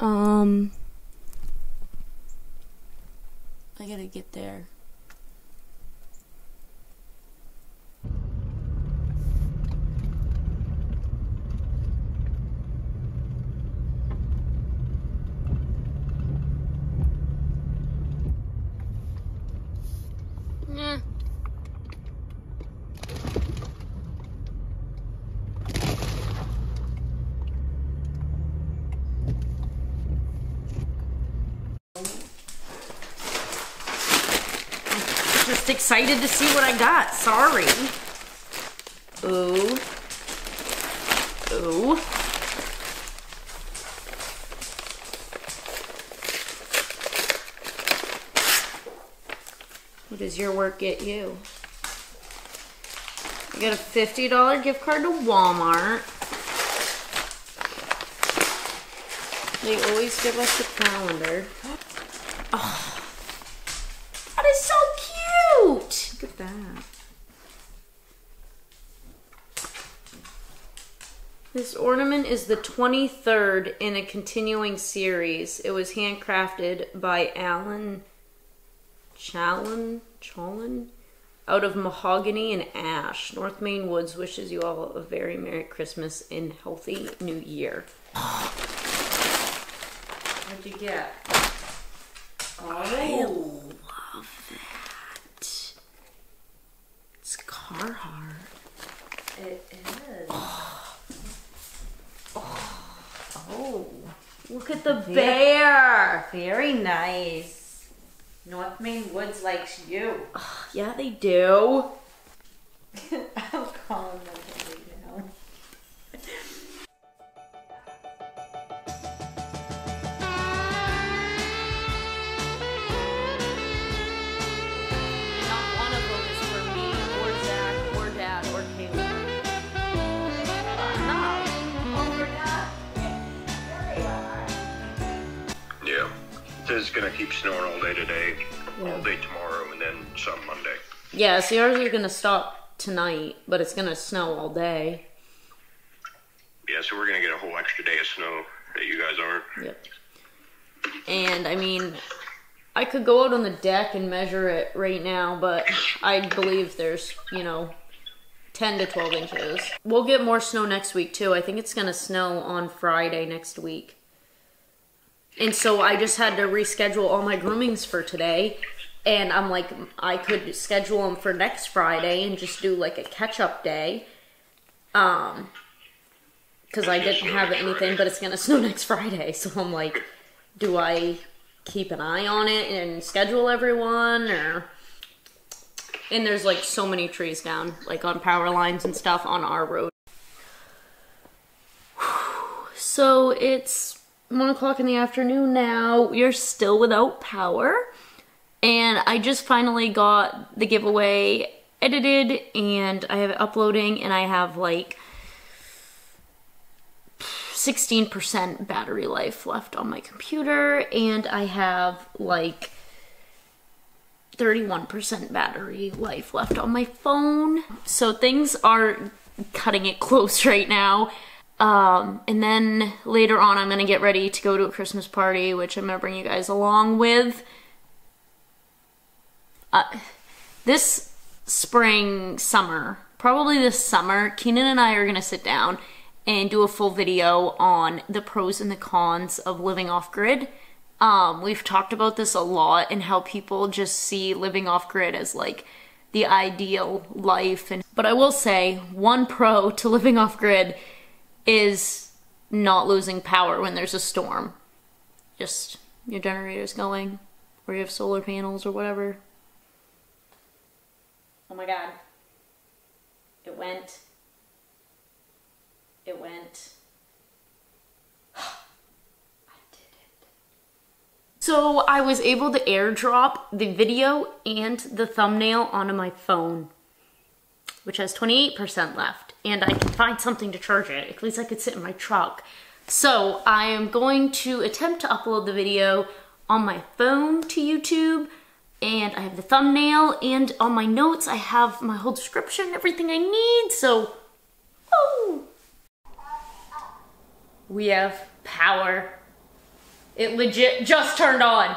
Um, I gotta get there. Excited to see what I got. Sorry. Ooh. Ooh. What does your work get you? I got a $50 gift card to Walmart. They always give us the calendar. Oh, that is so cute! Look at that. This ornament is the 23rd in a continuing series. It was handcrafted by Alan Challen, Challen out of mahogany and ash. North Maine Woods wishes you all a very Merry Christmas and healthy New Year. What'd you get? Oh, love that. It's Carhartt. It is. Oh, the bear. Very nice. North Maine Woods likes you. Yeah, they do. I'll call keep snowing all day today, all day tomorrow, and then some Monday. Yeah, so ours are gonna stop tonight, but it's gonna snow all day. Yeah, so we're gonna get a whole extra day of snow that you guys aren't. Yep. And I mean, I could go out on the deck and measure it right now, but I believe there's, you know, 10 to 12 inches. We'll get more snow next week too. I think it's gonna snow on Friday next week. And so I just had to reschedule all my groomings for today. And I'm like, I could schedule them for next Friday and just do like a catch up day. Um, because I didn't have anything, but it's gonna snow next Friday. So I'm like, do I keep an eye on it and schedule everyone or? And there's like so many trees down, like on power lines and stuff on our road. So it's one o'clock in the afternoon now. We're still without power. And I just finally got the giveaway edited and I have it uploading and I have like 16% battery life left on my computer and I have like 31% battery life left on my phone. So things are cutting it close right now. Um, and then later on, I'm gonna get ready to go to a Christmas party, which I'm gonna bring you guys along with. Uh, this spring, summer, probably this summer, Keenan and I are gonna sit down and do a full video on the pros and the cons of living off grid. Um, we've talked about this a lot and how people just see living off grid as like the ideal life. And but I will say one pro to living off grid is not losing power when there's a storm. Just your generator's going, or you have solar panels or whatever. Oh my god. It went. It went. I did it. So I was able to airdrop the video and the thumbnail onto my phone, which has 28% left. And I can find something to charge it. At least I could sit in my truck. So I am going to attempt to upload the video on my phone to YouTube and I have the thumbnail and on my notes I have my whole description, everything I need, so oh. We have power. It legit just turned on.